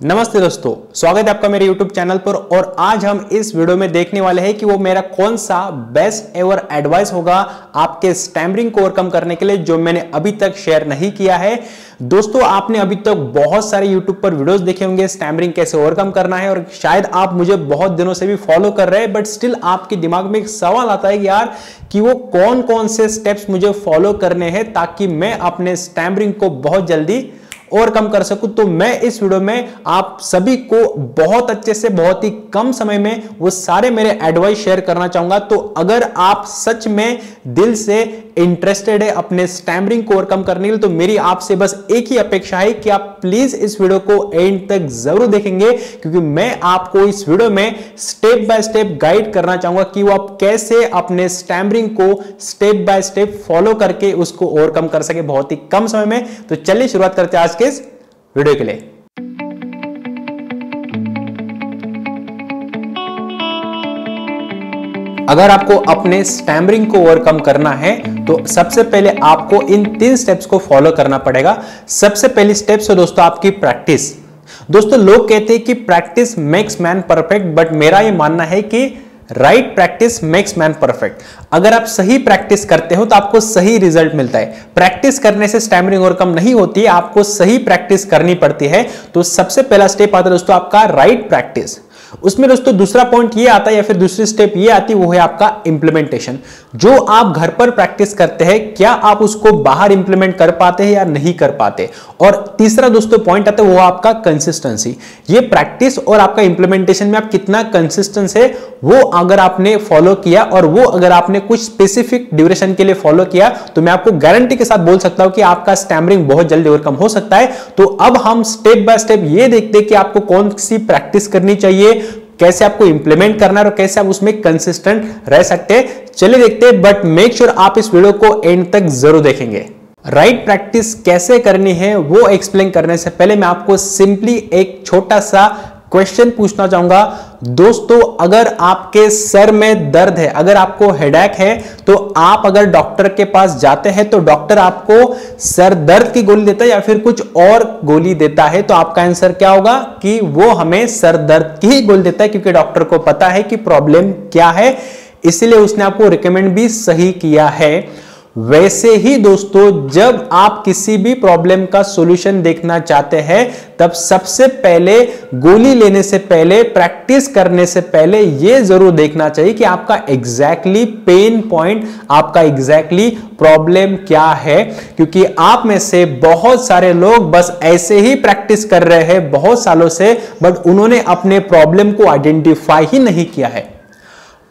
नमस्ते दोस्तों, स्वागत है आपका मेरे YouTube चैनल पर और आज हम इस वीडियो में देखने वाले हैं कि वो मेरा कौन सा बेस्ट एवर एडवाइस होगा आपके स्टैमरिंग को ओवरकम करने के लिए जो मैंने अभी तक शेयर नहीं किया है। दोस्तों, आपने अभी तक बहुत सारे YouTube पर वीडियोस देखे होंगे स्टैमरिंग कैसे ओवरकम करना है और शायद आप मुझे बहुत दिनों से भी फॉलो कर रहे हैं बट स्टिल आपके दिमाग में एक सवाल आता है यार, कि वो कौन कौन से स्टेप्स मुझे फॉलो करने हैं ताकि मैं अपने स्टैमरिंग को बहुत जल्दी ओवरकम कर सकूँ तो मैं इस वीडियो में आप सभी को बहुत अच्छे से, बहुत ही कम समय में वो सारे मेरे एडवाइस शेयर करना चाहूँगा। तो अगर आप सच में दिल से इंटरेस्टेड है अपने स्टैमरिंग को ओवरकम करने के लिए तो मेरी आपसे बस एक ही अपेक्षा है कि आप प्लीज़ इस वीडियो को एंड तक ज़रूर देखेंगे, क्योंकि मैं आपको इस वीडियो में स्टेप बाय स्टेप गाइड करना चाहूँगा कि वो आप कैसे अपने स्टैमरिंग को स्टेप बाय स्टेप फॉलो करके उसको ओवरकम कर सके बहुत ही कम समय में। तो चलिए शुरुआत करते हैं आज के इस वीडियो के लिए। अगर आपको अपने स्टैमरिंग को ओवरकम करना है तो सबसे पहले आपको इन तीन स्टेप्स को फॉलो करना पड़ेगा। सबसे पहली स्टेप्स है दोस्तों आपकी प्रैक्टिस दोस्तों लोग कहते हैं कि practice makes man perfect but मेरा ये मानना है कि right practice makes man perfect अगर आप सही प्रैक्टिस करते हो तो आपको सही रिज़ल्ट मिलता है। प्रैक्टिस करने से स्टैमरिंग ओवरकम नहीं होती है आपको सही प्रैक्टिस करनी पड़ती है। तो सबसे पहला स्टेप आता है दोस्तों आपका राइट प्रैक्टिस उसमें दोस्तों दूसरा पॉइंट ये आता है या फिर दूसरी स्टेप ये आती है, वो है आपका इंप्लीमेंटेशन जो आप घर पर प्रैक्टिस करते हैं, क्या आप उसको बाहर इंप्लीमेंट कर पाते हैं या नहीं कर पाते? और तीसरा दोस्तों पॉइंट आता है, वो आपका कंसिस्टेंसी ये प्रैक्टिस और आपका इंप्लीमेंटेशन में आप कितना कंसिस्टेंस है वो अगर आपने फॉलो किया और वो अगर आपने कुछ स्पेसिफिक ड्यूरेशन के लिए फॉलो किया तो मैं आपको गारंटी के साथ बोल सकता हूँ कि आपका स्टैमरिंग बहुत जल्दी ओवरकम हो सकता है। तो अब हम स्टेप बाय स्टेप ये देखते हैं कि आपको कौन सी प्रैक्टिस करनी चाहिए, कैसे आपको इंप्लीमेंट करना है और कैसे आप उसमें कंसिस्टेंट रह सकते हैं। चलिए देखते हैं बट मेक श्योर आप इस वीडियो को एंड तक ज़रूर देखेंगे। राइट right प्रैक्टिस कैसे करनी है, वो एक्सप्लेन करने से पहले मैं आपको सिंपली एक छोटा सा क्वेश्चन पूछना चाहूँगा। दोस्तों, अगर आपके सर में दर्द है, अगर आपको हेडेक है तो आप अगर डॉक्टर के पास जाते हैं तो डॉक्टर आपको सर दर्द की गोली देता है या फिर कुछ और गोली देता है तो आपका आंसर क्या होगा कि वो हमें सर दर्द की ही गोली देता है, क्योंकि डॉक्टर को पता है कि प्रॉब्लम क्या है। इसलिए उसने आपको रिकमेंड भी सही किया है। वैसे ही दोस्तों, जब आप किसी भी प्रॉब्लम का सॉल्यूशन देखना चाहते हैं, तब सबसे पहले, गोली लेने से पहले प्रैक्टिस करने से पहले यह ज़रूर देखना चाहिए कि आपका एग्जैक्टली पेन पॉइंट आपका एग्जैक्टली प्रॉब्लम क्या है। क्योंकि आप में से बहुत सारे लोग बस ऐसे ही प्रैक्टिस कर रहे हैं, बहुत सालों से बट उन्होंने अपने प्रॉब्लम को आइडेंटिफाई ही नहीं किया है।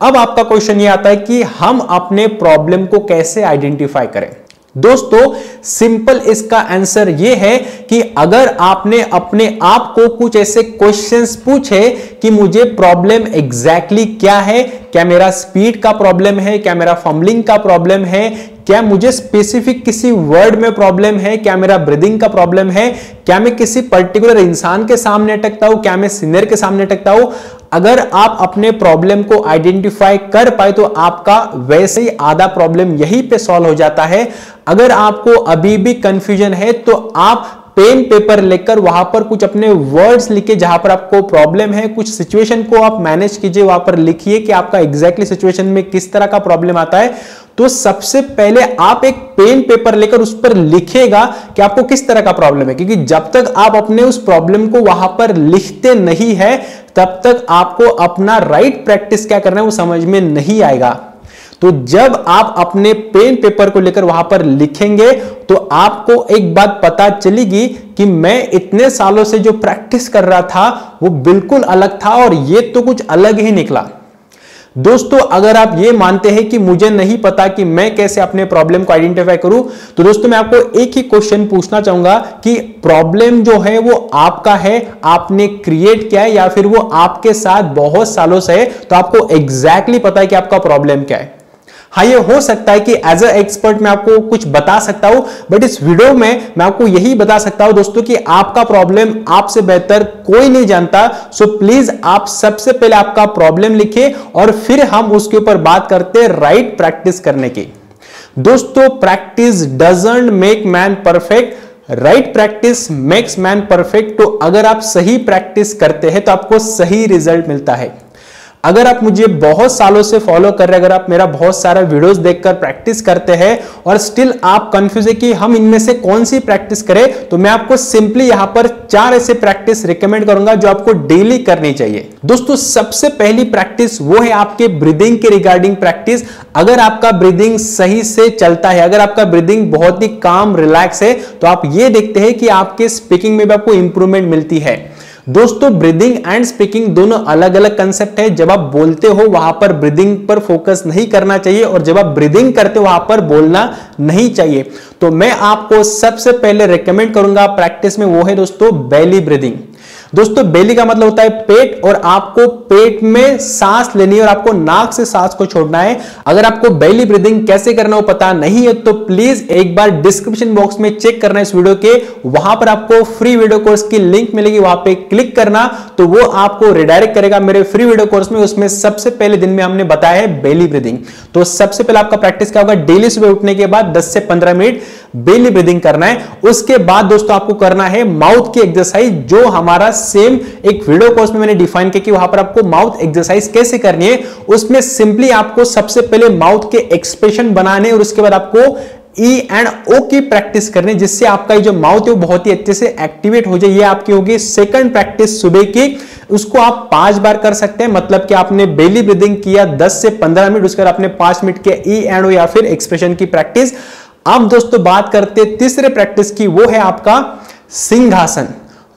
अब आपका क्वेश्चन ये आता है कि हम अपने प्रॉब्लम को कैसे आइडेंटिफाई करें? दोस्तों सिंपल इसका आंसर ये है कि अगर आपने अपने आप को कुछ ऐसे क्वेश्चंस पूछे कि मुझे प्रॉब्लम एग्जैक्टली exactly क्या है, क्या मेरा स्पीड का प्रॉब्लम है, क्या मेरा फम्बलिंग का प्रॉब्लम है, क्या मुझे स्पेसिफिक किसी वर्ड में प्रॉब्लम है, क्या मेरा ब्रीदिंग का प्रॉब्लम है, क्या मैं किसी पर्टिकुलर इंसान के सामने अटकता हूँ, क्या मैं सीनियर के सामने अटकता हूँ अगर आप अपने प्रॉब्लम को आइडेंटिफाई कर पाए तो आपका वैसे ही आधा प्रॉब्लम यहीं पे सॉल्व हो जाता है। अगर आपको अभी भी कंफ्यूजन है तो आप पेन पेपर लेकर वहाँ पर कुछ अपने वर्ड्स लिखे जहाँ पर आपको प्रॉब्लम है, कुछ सिचुएशन को आप मैनेज कीजिए, वहाँ पर लिखिए कि आपका एग्जैक्टली exactly सिचुएशन में किस तरह का प्रॉब्लम आता है। तो सबसे पहले आप एक पेन पेपर लेकर उस पर लिखेगा कि आपको किस तरह का प्रॉब्लम है। क्योंकि जब तक आप अपने उस प्रॉब्लम को वहाँ पर लिखते नहीं है, तब तक आपको अपना राइट प्रैक्टिस क्या करना है, वो समझ में नहीं आएगा। तो जब आप अपने पेन पेपर को लेकर वहाँ पर लिखेंगे तो आपको एक बात पता चलेगी कि मैं इतने सालों से जो प्रैक्टिस कर रहा था, वो बिल्कुल अलग था और ये तो कुछ अलग ही निकला। दोस्तों, अगर आप ये मानते हैं कि मुझे नहीं पता कि मैं कैसे अपने प्रॉब्लम को आइडेंटिफाई करूँ तो दोस्तों, मैं आपको एक ही क्वेश्चन पूछना चाहूँगा कि प्रॉब्लम जो है, वो आपका है, आपने क्रिएट किया है या फिर वो आपके साथ बहुत सालों से है तो आपको एग्जैक्टली exactly पता है कि आपका प्रॉब्लम क्या है। हाँ ये हो सकता है कि एज अ एक्सपर्ट मैं आपको कुछ बता सकता हूँ बट इस वीडियो में मैं आपको यही बता सकता हूँ दोस्तों कि आपका प्रॉब्लम आपसे बेहतर कोई नहीं जानता सो प्लीज़ आप सबसे पहले आपका प्रॉब्लम लिखिए और फिर हम उसके ऊपर बात करते हैं राइट प्रैक्टिस करने की। दोस्तों practice doesn't make man perfect right practice makes man perfect तो अगर आप सही प्रैक्टिस करते हैं तो आपको सही रिज़ल्ट मिलता है। अगर आप मुझे बहुत सालों से फॉलो कर रहे हैं, अगर आप मेरा बहुत सारा वीडियोस देखकर प्रैक्टिस करते हैं और स्टिल आप कंफ्यूज है कि हम इनमें से कौन सी प्रैक्टिस करें तो मैं आपको सिंपली यहाँ पर चार ऐसे प्रैक्टिस रिकमेंड करूँगा जो आपको डेली करनी चाहिए। दोस्तों, सबसे पहली प्रैक्टिस वो है आपके ब्रीदिंग के रिगार्डिंग प्रैक्टिस अगर आपका ब्रीदिंग सही से चलता है, अगर आपका ब्रीदिंग बहुत ही काम रिलैक्स है तो आप ये देखते हैं कि आपके स्पीकिंग में भी आपको इंप्रूवमेंट मिलती है। दोस्तों ब्रीदिंग एंड स्पीकिंग दोनों अलग अलग कंसेप्ट है। जब आप बोलते हो, वहाँ पर ब्रीदिंग पर फोकस नहीं करना चाहिए और जब आप ब्रीदिंग करते हो, वहाँ पर बोलना नहीं चाहिए। तो मैं आपको सबसे पहले रिकमेंड करूँगा प्रैक्टिस में वो है दोस्तों बेली ब्रीदिंग दोस्तों, बेली का मतलब होता है पेट, और आपको पेट में सांस लेनी है और आपको नाक से सांस को छोड़ना है। अगर आपको बेली ब्रीदिंग कैसे करना हो पता नहीं है तो प्लीज़ एक बार डिस्क्रिप्शन बॉक्स में चेक करना इस वीडियो के। वहाँ पर आपको फ्री वीडियो कोर्स की लिंक मिलेगी, वहाँ पे क्लिक करना तो वो आपको रिडायरेक्ट करेगा मेरे फ्री वीडियो कोर्स में। उसमें सबसे पहले दिन में हमने बताया है बेली ब्रीदिंग तो सबसे पहले आपका प्रैक्टिस क्या होगा? डेली सुबह उठने के बाद दस से पंद्रह मिनट बेली ब्रीदिंग करना है। उसके बाद दोस्तों आपको करना है माउथ की एक्सरसाइज जो हमारा सेम एक वीडियो कोर्स में मैंने डिफाइन किया कि वहाँ पर आपको माउथ एक्सरसाइज कैसे करनी है, उसमें सिंपली आपको सबसे पहले माउथ के एक्सप्रेशन बनाने और उसके बाद आपको ई एंड ओ की प्रैक्टिस करनी, जिससे आपका जो माउथ है वो बहुत ही अच्छे से एक्टिवेट हो जाए, ये आपकी होगी सेकंड प्रैक्टिस सुबह की। उसको आप पाँच बार कर सकते हैं मतलब कि आपने बेली ब्रीदिंग किया 10 से 15 मिनट, उसके बाद आपने पाँच मिनट किया ई एंड ओ या फिर एक्सप्रेशन की प्रैक्टिस अब दोस्तों बात करते तीसरे प्रैक्टिस की, वो है आपका सिंहासन।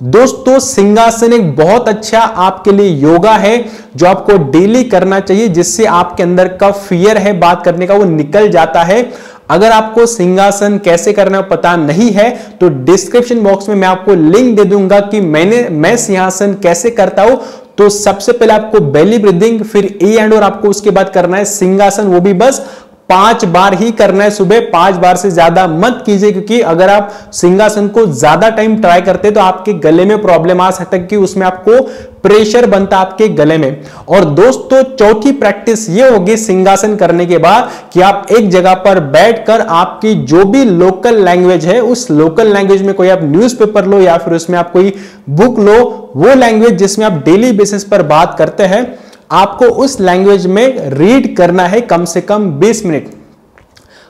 दोस्तों, सिंहासन एक बहुत अच्छा आपके लिए योगा है जो आपको डेली करना चाहिए, जिससे आपके अंदर का फियर है, बात करने का, वो निकल जाता है। अगर आपको सिंहासन कैसे करना पता नहीं है तो डिस्क्रिप्शन बॉक्स में मैं आपको लिंक दे दूँगा कि मैंने, मैं सिंहासन कैसे करता हूँ। तो सबसे पहले आपको बेली ब्रीदिंग फिर ए एंड और आपको उसके बाद करना है सिंहासन, वो भी बस। पाँच बार ही करना है सुबह, पाँच बार से ज़्यादा मत कीजिए, क्योंकि अगर आप सिंहासन को ज़्यादा टाइम ट्राई करते तो आपके गले में प्रॉब्लम आ सकता है कि उसमें आपको प्रेशर बनता आपके गले में। और दोस्तों, चौथी प्रैक्टिस ये होगी सिंहासन करने के बाद कि आप एक जगह पर बैठकर आपकी जो भी लोकल लैंग्वेज है, उस लोकल लैंग्वेज में कोई आप न्यूज़पेपर लो या फिर उसमें आप कोई बुक लो, वो लैंग्वेज जिसमें आप डेली बेसिस पर बात करते हैं आपको उस लैंग्वेज में रीड करना है कम से कम 20 मिनट।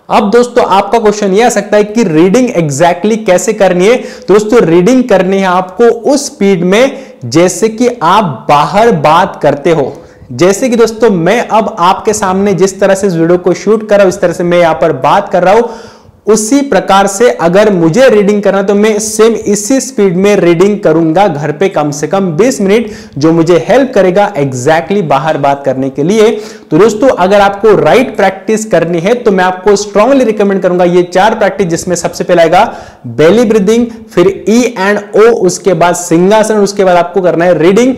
अब दोस्तों, आपका क्वेश्चन यह आ सकता है कि रीडिंग एग्जैक्टली exactly कैसे करनी है? दोस्तों रीडिंग करनी है आपको उस स्पीड में जैसे कि आप बाहर बात करते हो। जैसे कि दोस्तों, मैं अब आपके सामने जिस तरह से इस वीडियो को शूट कर रहा हूँ, इस तरह से मैं यहाँ पर बात कर रहा हूँ। उसी प्रकार से अगर मुझे रीडिंग करना तो मैं सेम इसी स्पीड में रीडिंग करूँगा घर पे कम से कम 20 मिनट, जो मुझे हेल्प करेगा एग्जैक्टली exactly बाहर बात करने के लिए। तो दोस्तों, अगर आपको राइट प्रैक्टिस करनी है तो मैं आपको स्ट्रांगली रिकमेंड करूँगा ये चार प्रैक्टिस जिसमें सबसे पहले आएगा बेली ब्रीदिंग फिर ई एंड ओ उसके बाद सिंगासन उसके बाद आपको करना है रीडिंग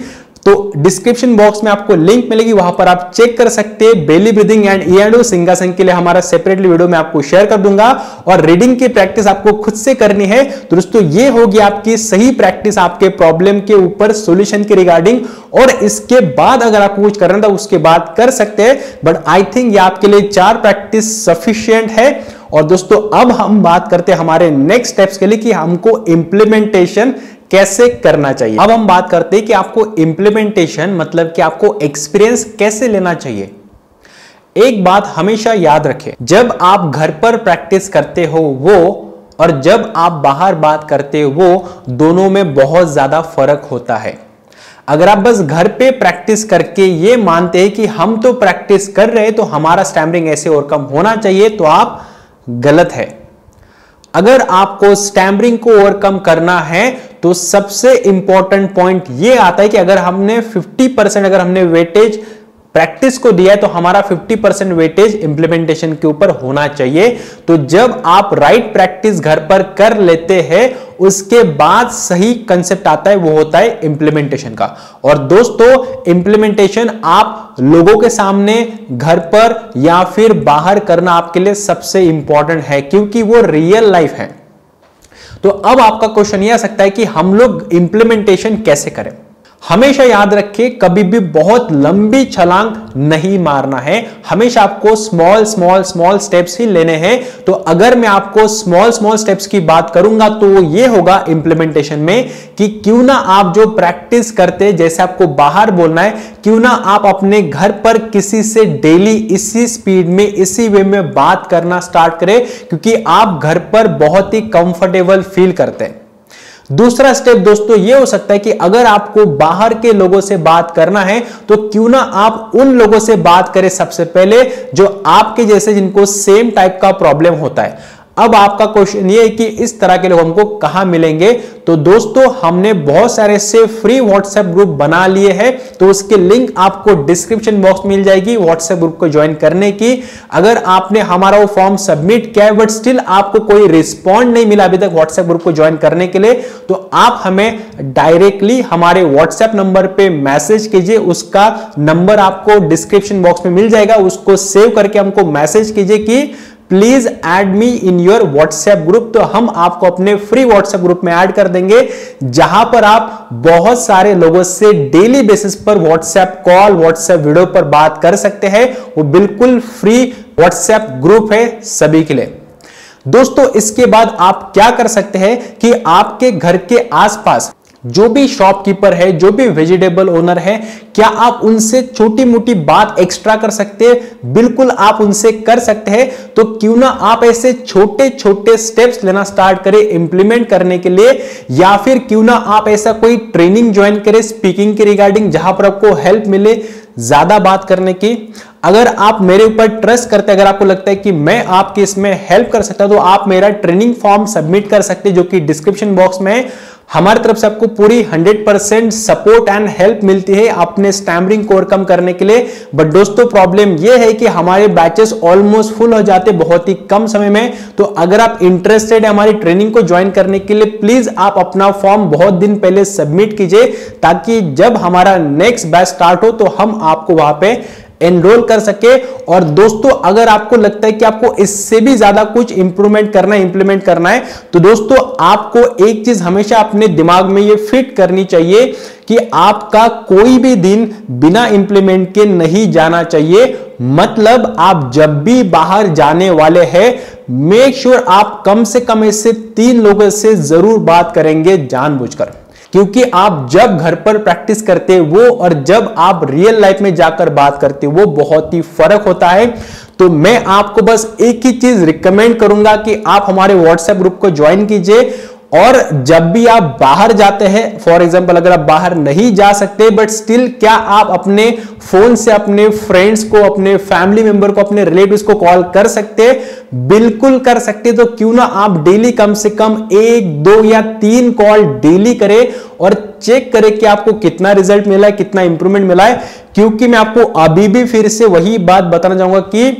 तो डिस्क्रिप्शन बॉक्स में आपको लिंक मिलेगी, वहाँ पर आप चेक कर सकते हैं बेली ब्रीदिंग एंड ईएनडो सिंगासन के लिए हमारा सेपरेटली वीडियो में आपको शेयर कर दूँगा और रीडिंग की प्रैक्टिस आपको खुद से करनी है। तो दोस्तों, ये होगी आपकी सही प्रैक्टिस आपके प्रॉब्लम के ऊपर सोल्यूशन के रिगार्डिंग और इसके बाद अगर आपको कुछ करना था, उसके बाद कर सकते हैं। बट आई थिंक ये आपके लिए चार प्रैक्टिस सफिशियंट है। और दोस्तों, अब हम बात करते हैं हमारे नेक्स्ट स्टेप्स के लिए कि हमको इंप्लीमेंटेशन कैसे करना चाहिए? अब हम बात करते हैं कि आपको इंप्लीमेंटेशन मतलब कि आपको एक्सपीरियंस कैसे लेना चाहिए। एक बात हमेशा याद रखें, जब आप घर पर प्रैक्टिस करते हो वो और जब आप बाहर बात करते हो वो, दोनों में बहुत ज़्यादा फ़र्क होता है। अगर आप बस घर पे प्रैक्टिस करके ये मानते हैं कि हम तो प्रैक्टिस कर रहे तो हमारा स्टैमरिंग ऐसे और कम होना चाहिए तो आप गलत है। अगर आपको स्टैमरिंग को ओवरकम करना है तो सबसे इंपॉर्टेंट पॉइंट ये आता है कि अगर हमने 50 परसेंट अगर हमने वेटेज प्रैक्टिस को दिया है तो हमारा 50 परसेंट वेटेज इंप्लीमेंटेशन के ऊपर होना चाहिए। तो जब आप राइट प्रैक्टिस घर पर कर लेते हैं, उसके बाद सही कंसेप्ट आता है, वो होता है इंप्लीमेंटेशन का। और दोस्तों इंप्लीमेंटेशन आप लोगों के सामने, घर पर या फिर बाहर करना आपके लिए सबसे इंपॉर्टेंट है, क्योंकि वो रियल लाइफ है। तो अब आपका क्वेश्चन यह आ सकता है कि हम लोग इंप्लीमेंटेशन कैसे करें? हमेशा याद रखिए, कभी भी बहुत लंबी छलांग नहीं मारना है। हमेशा आपको स्मॉल स्मॉल स्मॉल स्टेप्स ही लेने हैं। तो अगर मैं आपको स्मॉल स्मॉल स्टेप्स की बात करूँगा तो ये होगा इंप्लीमेंटेशन में कि क्यों ना आप जो प्रैक्टिस करते जैसे आपको बाहर बोलना है, क्यों ना आप अपने घर पर किसी से डेली इसी स्पीड में, इसी वे में बात करना स्टार्ट करें, क्योंकि आप घर पर बहुत ही कंफर्टेबल फील करते हैं। दूसरा स्टेप दोस्तों ये हो सकता है कि अगर आपको बाहर के लोगों से बात करना है तो क्यों ना आप उन लोगों से बात करें सबसे पहले जो आपके जैसे जिनको सेम टाइप का प्रॉब्लम होता है। अब आपका क्वेश्चन ये है कि इस तरह के लोग हमको कहा मिलेंगे? तो दोस्तों, हमने बहुत सारे से फ्री व्हाट्सएप ग्रुप बना लिए हैं। तो उसके लिंक आपको डिस्क्रिप्शन बॉक्स मिल जाएगी व्हाट्सएप ग्रुप को ज्वाइन करने की। अगर आपने हमारा वो फॉर्म सबमिट किया है बट स्टिल आपको कोई रिस्पॉन्ड नहीं मिला अभी तक व्हाट्सएप ग्रुप को ज्वाइन करने के लिए तो आप हमें डायरेक्टली हमारे व्हाट्सएप नंबर पर मैसेज कीजिए। उसका नंबर आपको डिस्क्रिप्शन बॉक्स में मिल जाएगा। उसको सेव करके हमको मैसेज कीजिए कि please add me in your WhatsApp group तो हम आपको अपने फ्री व्हाट्सएप ग्रुप में ऐड कर देंगे, जहाँ पर आप बहुत सारे लोगों से डेली बेसिस पर व्हाट्सएप कॉल व्हाट्सएप वीडियो पर बात कर सकते हैं। वो बिल्कुल फ्री व्हाट्सएप ग्रुप है सभी के लिए। दोस्तों, इसके बाद आप क्या कर सकते हैं कि आपके घर के आसपास जो भी शॉपकीपर है, जो भी वेजिटेबल ओनर है, क्या आप उनसे छोटी मोटी बात एक्स्ट्रा कर सकते हैं? बिल्कुल आप उनसे कर सकते हैं। तो क्यों ना आप ऐसे छोटे छोटे स्टेप्स लेना स्टार्ट करें इंप्लीमेंट करने के लिए, या फिर क्यों ना आप ऐसा कोई ट्रेनिंग ज्वाइन करें स्पीकिंग के रिगार्डिंग जहाँ पर आपको हेल्प मिले ज़्यादा बात करने की। अगर आप मेरे ऊपर ट्रस्ट करते हैं, अगर आपको लगता है कि मैं आपकी इसमें हेल्प कर सकता हूँ तो आप मेरा ट्रेनिंग फॉर्म सबमिट कर सकते हैं, जो कि डिस्क्रिप्शन बॉक्स में हमारी तरफ़ से आपको पूरी 100 परसेंट सपोर्ट एंड हेल्प मिलती है अपने स्टैमरिंग को ओवरकम करने के लिए। बट दोस्तों, प्रॉब्लम यह है कि हमारे बैचेस ऑलमोस्ट फुल हो जाते बहुत ही कम समय में। तो अगर आप इंटरेस्टेड है हमारी ट्रेनिंग को ज्वाइन करने के लिए प्लीज़ आप अपना फॉर्म बहुत दिन पहले सबमिट कीजिए, ताकि जब हमारा नेक्स्ट बैच स्टार्ट हो तो हम आपको वहाँ पे एनरोल कर सके। और दोस्तों, अगर आपको लगता है कि आपको इससे भी ज़्यादा कुछ इंप्रूवमेंट करना है इंप्लीमेंट करना है तो दोस्तों, आपको एक चीज़ हमेशा अपने दिमाग में ये फिट करनी चाहिए कि आपका कोई भी दिन बिना इंप्लीमेंट के नहीं जाना चाहिए। मतलब आप जब भी बाहर जाने वाले हैं मेक श्योर आप कम से कम इससे तीन लोगों से ज़रूर बात करेंगे जानबूझकर। क्योंकि आप जब घर पर प्रैक्टिस करते वो और जब आप रियल लाइफ में जाकर बात करते वो बहुत ही फ़र्क होता है। तो मैं आपको बस एक ही चीज़ रिकमेंड करूँगा कि आप हमारे व्हाट्सएप ग्रुप को ज्वाइन कीजिए। और जब भी आप बाहर जाते हैं फॉर एग्ज़ाम्पल अगर आप बाहर नहीं जा सकते बट स्टिल क्या आप अपने फ़ोन से अपने फ्रेंड्स को, अपने फैमिली मेंबर को, अपने रिलेटिव्स को कॉल कर सकते? बिल्कुल कर सकते। तो क्यों ना आप डेली कम से कम एक, दो या तीन कॉल डेली करें और चेक करें कि आपको कितना रिज़ल्ट मिला है, कितना इंप्रूवमेंट मिला है। क्योंकि मैं आपको अभी भी फिर से वही बात बताना चाहूँगा कि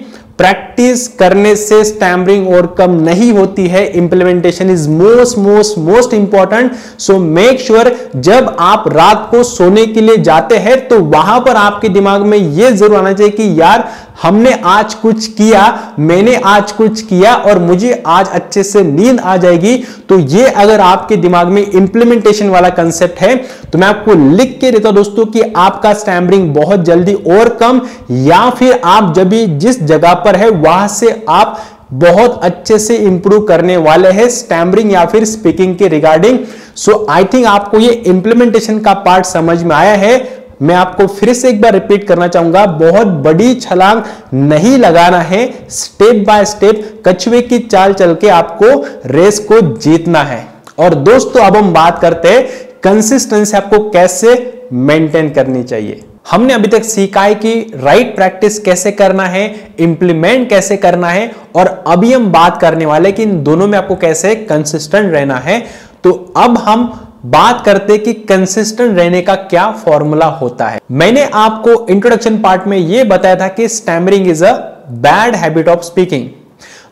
प्रैक्टिस करने से स्टैमरिंग और कम नहीं होती है। Implementation is most most most important so make sure जब आप रात को सोने के लिए जाते हैं तो वहाँ पर आपके दिमाग में यह ज़रूर आना चाहिए कि यार हमने आज कुछ किया, मैंने आज कुछ किया और मुझे आज अच्छे से नींद आ जाएगी। तो ये अगर आपके दिमाग में इंप्लीमेंटेशन वाला कंसेप्ट है तो मैं आपको लिख के देता दोस्तों कि आपका स्टैमरिंग बहुत जल्दी और कम, या फिर आप जब भी जिस जगह पर है, वहाँ से आप बहुत अच्छे से इंप्रूव करने वाले हैं स्टैमरिंग या फिर स्पीकिंग के रिगार्डिंग सो आई थिंक आपको ये इंप्लीमेंटेशन का पार्ट समझ में आया है। मैं आपको फिर से एक बार रिपीट करना चाहूँगा, बहुत बड़ी छलांग नहीं लगाना है स्टेप बाय स्टेप कछुए की चाल चल के आपको रेस को जीतना है। और दोस्तों, अब हम बात करते हैं कंसिस्टेंसी आपको कैसे मेंटेन करनी चाहिए। हमने अभी तक सीखा है कि राइट प्रैक्टिस कैसे करना है इंप्लीमेंट कैसे करना है, और अभी हम बात करने वाले कि इन दोनों में आपको कैसे कंसिस्टेंट रहना है। तो अब हम बात करते कि कंसिस्टेंट रहने का क्या फॉर्मूला होता है। मैंने आपको इंट्रोडक्शन पार्ट में यह बताया था कि stammering is a bad habit of speaking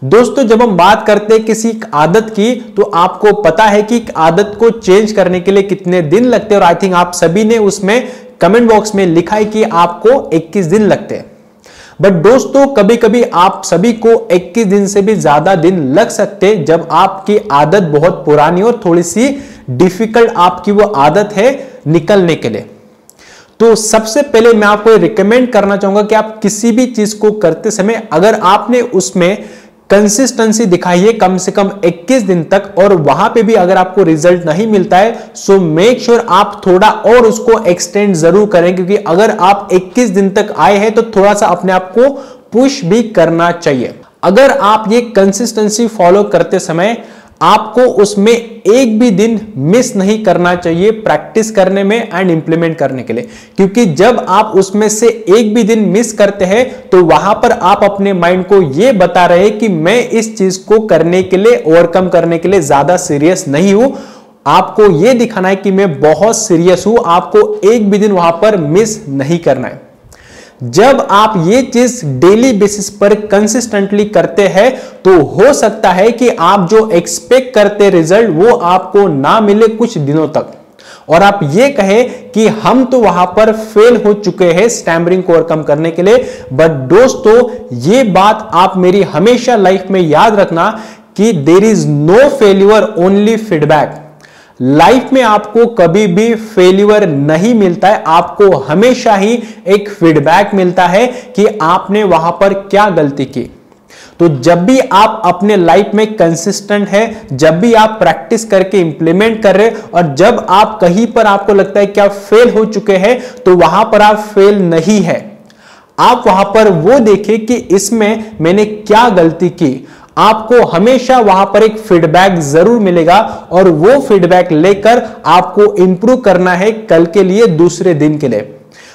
दोस्तों, जब हम बात करते हैं किसी आदत की तो आपको पता है कि आदत को चेंज करने के लिए कितने दिन लगते हैं। और आई थिंक आप सभी ने उसमें कमेंट बॉक्स में लिखा है कि आपको 21 दिन लगते हैं। बट दोस्तों कभी कभी आप सभी को 21 दिन से भी ज़्यादा दिन लग सकते हैं जब आपकी आदत बहुत पुरानी और थोड़ी सी डिफ़िकल्ट आपकी वो आदत है निकलने के लिए। तो सबसे पहले मैं आपको रिकमेंड करना चाहूँगा कि आप किसी भी चीज़ को करते समय अगर आपने उसमें कंसिस्टेंसी दिखाइए कम से कम 21 दिन तक और वहाँ पे भी अगर आपको रिज़ल्ट नहीं मिलता है सो मेक श्योर आप थोड़ा और उसको एक्सटेंड ज़रूर करें, क्योंकि अगर आप 21 दिन तक आए हैं तो थोड़ा सा अपने आप को पुश भी करना चाहिए। अगर आप ये कंसिस्टेंसी फॉलो करते समय आपको उसमें एक भी दिन मिस नहीं करना चाहिए प्रैक्टिस करने में एंड इंप्लीमेंट करने के लिए। क्योंकि जब आप उसमें से एक भी दिन मिस करते हैं तो वहाँ पर आप अपने माइंड को यह बता रहे कि मैं इस चीज़ को करने के लिए ओवरकम करने के लिए ज़्यादा सीरियस नहीं हूँ। आपको यह दिखाना है कि मैं बहुत सीरियस हूँ, आपको एक भी दिन वहाँ पर मिस नहीं करना है। जब आप ये चीज़ डेली बेसिस पर कंसिस्टेंटली करते हैं तो हो सकता है कि आप जो एक्सपेक्ट करते रिज़ल्ट वो आपको ना मिले कुछ दिनों तक। और आप ये कहे कि हम तो वहाँ पर फेल हो चुके हैं स्टैमरिंग को ओवरकम करने के लिए बट दोस्तों, ये बात आप मेरी हमेशा लाइफ में याद रखना कि there is no failure only feedback life में आपको कभी भी फेल्यूर नहीं मिलता है। आपको हमेशा ही एक फीडबैक मिलता है कि आपने वहाँ पर क्या गलती की। तो जब भी आप अपने लाइफ में कंसिस्टेंट है, जब भी आप प्रैक्टिस करके इंप्लीमेंट कर रहे और जब आप कहीं पर आपको लगता है कि आप फेल हो चुके हैं तो वहाँ पर आप फेल नहीं है। आप वहाँ पर वो देखें कि इसमें मैंने क्या गलती की। आपको हमेशा वहाँ पर एक फीडबैक ज़रूर मिलेगा और वो फीडबैक लेकर आपको इंप्रूव करना है कल के लिए, दूसरे दिन के लिए।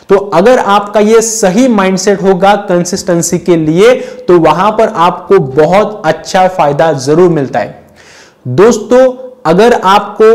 तो अगर आपका ये सही माइंडसेट होगा कंसिस्टेंसी के लिए तो वहाँ पर आपको बहुत अच्छा फ़ायदा ज़रूर मिलता है। दोस्तों, अगर आपको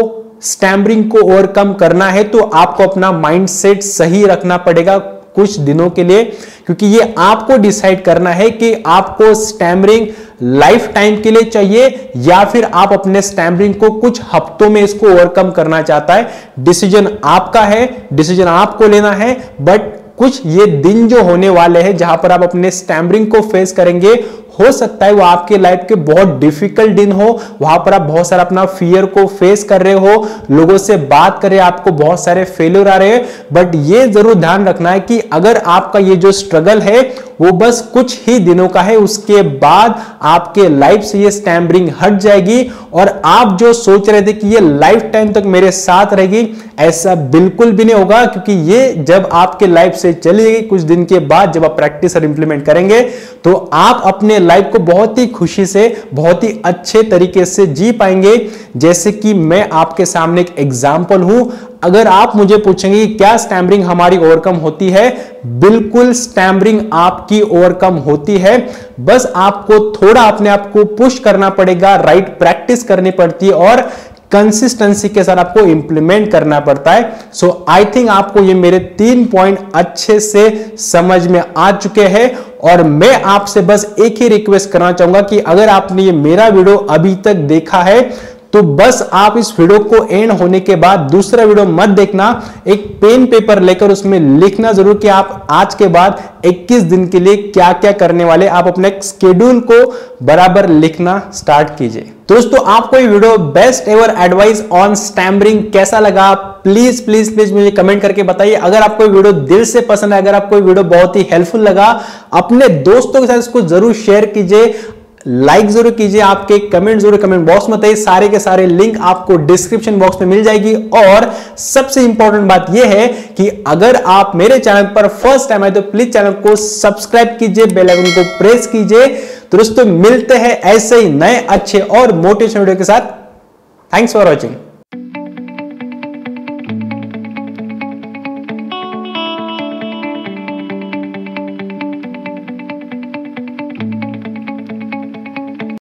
स्टैमरिंग को ओवरकम करना है तो आपको अपना माइंडसेट सही रखना पड़ेगा। कुछ दिनों के लिए, क्योंकि ये आपको डिसाइड करना है कि आपको स्टैमरिंग लाइफ टाइम के लिए चाहिए, या फिर आप अपने स्टैमरिंग को कुछ हफ्तों में इसको ओवरकम करना चाहता है। डिसीज़न आपका है डिसीज़न आपको लेना है बट कुछ ये दिन जो होने वाले हैं, जहाँ पर आप अपने स्टैमरिंग को फेस करेंगे हो सकता है वो आपके लाइफ के बहुत डिफ़िकल्ट दिन हो, वहाँ पर आप बहुत सारा अपना फियर को फेस कर रहे हो, लोगों से बात कर रहे आपको बहुत सारे फेल्यूर आ रहे हैं बट ये ज़रूर ध्यान रखना है कि अगर आपका ये जो स्ट्रगल है, वो बस कुछ ही दिनों का है, उसके बाद आपके लाइफ से ये स्टैम्बरिंग हट जाएगी और आप जो सोच रहे थे कि ये लाइफ टाइम तक मेरे साथ रहेगी, ऐसा बिल्कुल भी नहीं होगा, क्योंकि ये जब आपके लाइफ से चली जाएगी कुछ दिन के बाद जब आप प्रैक्टिस और इंप्लीमेंट करेंगे तो आप अपने लाइफ को बहुत ही खुशी से, बहुत ही अच्छे तरीके से जी पाएँगे। जैसे कि मैं आपके सामने एक एग्ज़ाम्पल हूँ। अगर आप मुझे पूछेंगे कि क्या स्टैमरिंग हमारी ओवरकम होती है, बिल्कुल स्टैमरिंग आपकी ओवरकम होती है। बस आपको थोड़ा अपने आप को पुश करना पड़ेगा राइट प्रैक्टिस करनी पड़ती है और कंसिस्टेंसी के साथ आपको इंप्लीमेंट करना पड़ता है। सो आई थिंक आपको ये मेरे तीन पॉइंट अच्छे से समझ में आ चुके हैं और मैं आपसे बस एक ही रिक्वेस्ट करना चाहूँगा कि अगर आपने ये मेरा वीडियो अभी तक देखा है तो बस आप इस वीडियो को एंड होने के बाद दूसरा वीडियो मत देखना। एक पेन पेपर लेकर उसमें लिखना ज़रूर कि आप आज के बाद 21 दिन के लिए क्या क्या करने वाले। आप अपने स्केड्यूल को बराबर लिखना स्टार्ट कीजिए। दोस्तों, आपको ये video best ever advice on stammering कैसा लगा? प्लीज़ प्लीज़ प्लीज़ मुझे कमेंट करके बताइए। अगर आपको वीडियो दिल से पसंद है, अगर आपको वीडियो बहुत ही हेल्पफुल लगा, अपने दोस्तों के साथ इसको ज़रूर शेयर कीजिए। लाइक ज़रूर कीजिए, आपके कमेंट ज़रूर कमेंट बॉक्स में बताइए। सारे के सारे लिंक आपको डिस्क्रिप्शन बॉक्स में मिल जाएगी। और सबसे इंपॉर्टेंट बात यह है कि अगर आप मेरे चैनल पर फ़र्स्ट टाइम आए तो प्लीज़ चैनल को सब्सक्राइब कीजिए बेल आइकन को प्रेस कीजिए। तो दोस्तों मिलते हैं ऐसे ही नए अच्छे और मोटिवेशन वीडियो के साथ। Thanks for watching